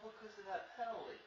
Well, because of that penalty.